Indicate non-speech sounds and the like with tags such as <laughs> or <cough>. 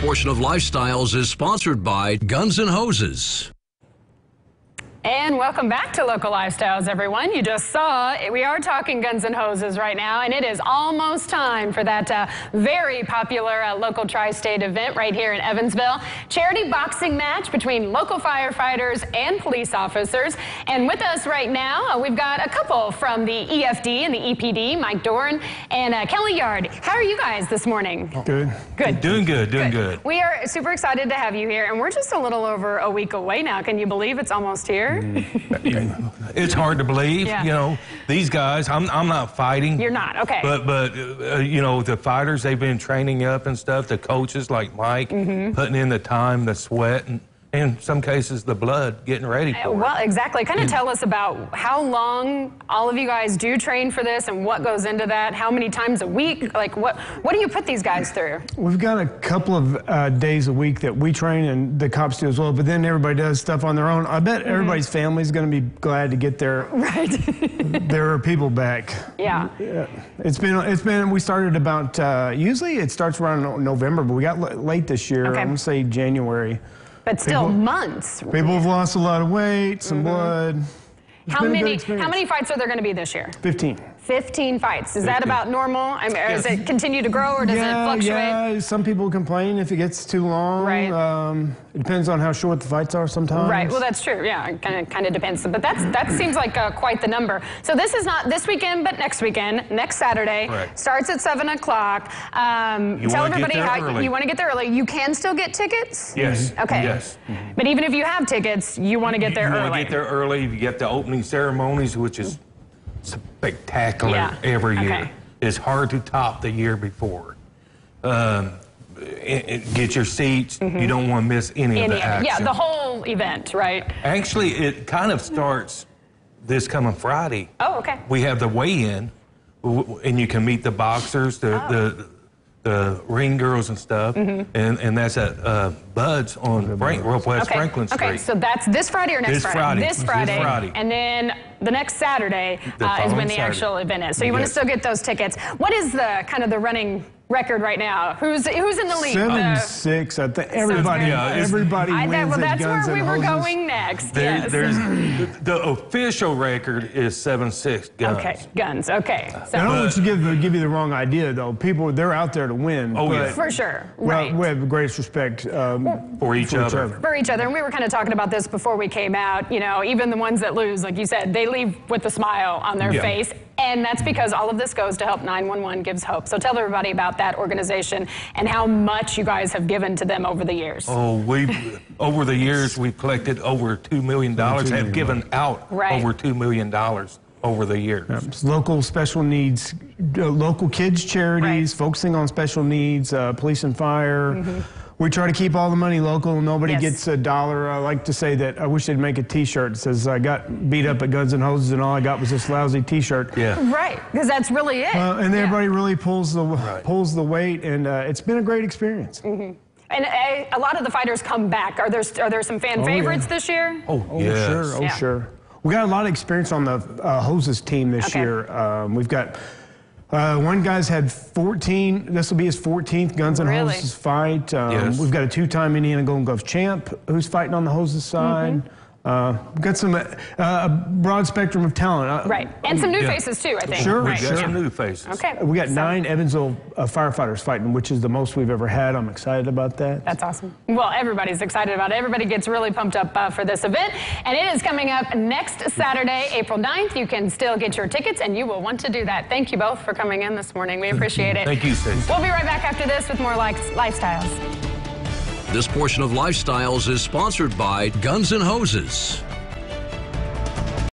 Portion of Lifestyles is sponsored by Guns and Hoses. And welcome back to Local Lifestyles, everyone. You just saw we are talking guns and hoses right now, and it is almost time for that uh, very popular uh, local tri state event right here in Evansville. Charity boxing match between local firefighters and police officers. And with us right now, uh, we've got a couple from the EFD and the EPD, Mike Doran and uh, Kelly Yard. How are you guys this morning? Good. Good. Doing good, doing good. We are super excited to have you here, and we're just a little over a week away now. Can you believe it's almost here? It's hard to believe, Yeah. you know, these guys, I'm, I'm not fighting. You're not, okay. But, but uh, you know, the fighters, they've been training up and stuff, the coaches like Mike, Mm-hmm. putting in the time, the sweat, and in some cases, the blood, getting ready for it. Well, exactly. Kind of tell us about how long all of you guys do train for this and what goes into that. How many times a week? Like, what what do you put these guys through? We've got a couple of uh, days a week that we train and the cops do as well, but then everybody does stuff on their own. I bet everybody's family's going to be glad to get their <laughs> Right. <laughs> their people back. yeah. Yeah. It's been it's been we started about uh, usually it starts around November, but we got l- late this year. Okay. I'm gonna say January. But still, People- months. People have lost a lot of weight, some mm-hmm. blood. It's How been a good many how many fights are there going to be this year? Fifteen. 15 fights. Is that about normal? I mean, or does it continue to grow or does yeah, it fluctuate? yeah. Some people complain if it gets too long. Right. Um, it depends on how short the fights are sometimes. Right. Well, that's true. Yeah, it kind of kind of depends. But that's that seems like uh, quite the number. So this is not this weekend, but next weekend, next Saturday. Correct. Starts at seven o'clock. Um, You tell everybody there how early. you want to get there early. You can still get tickets. Yes. Okay. Yes. But even if you have tickets, you want to get there you early. want to get there early. You get the opening ceremonies, which is spectacular Yeah. every year. Okay. It's hard to top the year before. Um, it- it- get your seats. You don't want to miss any, Mm-hmm. Any of the action. Yeah, the whole event, right? Actually, it kind of starts this coming Friday. Oh, okay. We have the weigh-in, and you can meet the boxers, the Oh. the, the ring girls and stuff, Mm-hmm. and and that's at uh, Bud's on Frank, West Okay. Franklin Street. Okay, so that's this Friday or next This Friday. This This Friday. Friday. And then the next Saturday The uh, is when the Saturday. actual event is. So you want to still get those tickets. What is the kind of the running record right now? Who's who's in the lead? Seven The- six. I think everybody. good. Yeah, everybody I, wins that, well, that's guns where we were hoses. going next. There, yes. There's <laughs> the official record is seven six guns. okay, guns. Okay, so I don't want But- you to give, give you the wrong idea though. People they're out there to win. Oh, yeah. for sure, right. we have the greatest respect um, For each other. for each other. And we were kind of talking about this before we came out. You know, even the ones that lose, like you said, they leave with a smile on their Yeah. face. And that's because all of this goes to help 911 Gives Hope. So tell everybody about that organization and how much you guys have given to them over the years. Oh, we over the years we've collected over two million dollars. $2 Have given out Right. over two million dollars over the years. It's local special needs, uh, local kids charities, Right. Focusing on special needs, uh, police and fire. We try to keep all the money local. Nobody Yes. gets a dollar. I like to say that I wish they'd make a T-shirt that says I got beat up at Guns and Hoses and all I got was this lousy T-shirt. Yeah. Right, because that's really it. Uh, and Yeah. everybody really pulls the pulls the weight, and uh, it's been a great experience. And uh, a lot of the fighters come back. Are there are there some fan Oh, yeah. favorites this year? Oh, Oh, yes. sure. Oh, Yeah. sure. We got a lot of experience on the uh, hoses team this Okay. year. Um, we've got uh, one guy's had 14. This will be his 14th Guns and Really? Hoses fight. Um, Yes. We've got a two-time Indiana Golden Gloves champ who's fighting on the hoses side. Mm-hmm. Uh, we've got some uh, a broad spectrum of talent. Uh, Right, and some new Yeah. faces too. I think. Sure, We Right. got sure. some new faces. Okay. We got So- nine Evansville uh, firefighters fighting, which is the most we've ever had. I'm excited about that. That's awesome. Well, everybody's excited about it. Everybody gets really pumped up uh, for this event. And it is coming up next Saturday, April 9th. You can still get your tickets, and you will want to do that. Thank you both for coming in this morning. We appreciate it. Thank you, Stacey. We'll be right back after this with more life- lifestyles. This portion of Lifestyles is sponsored by Guns and Hoses.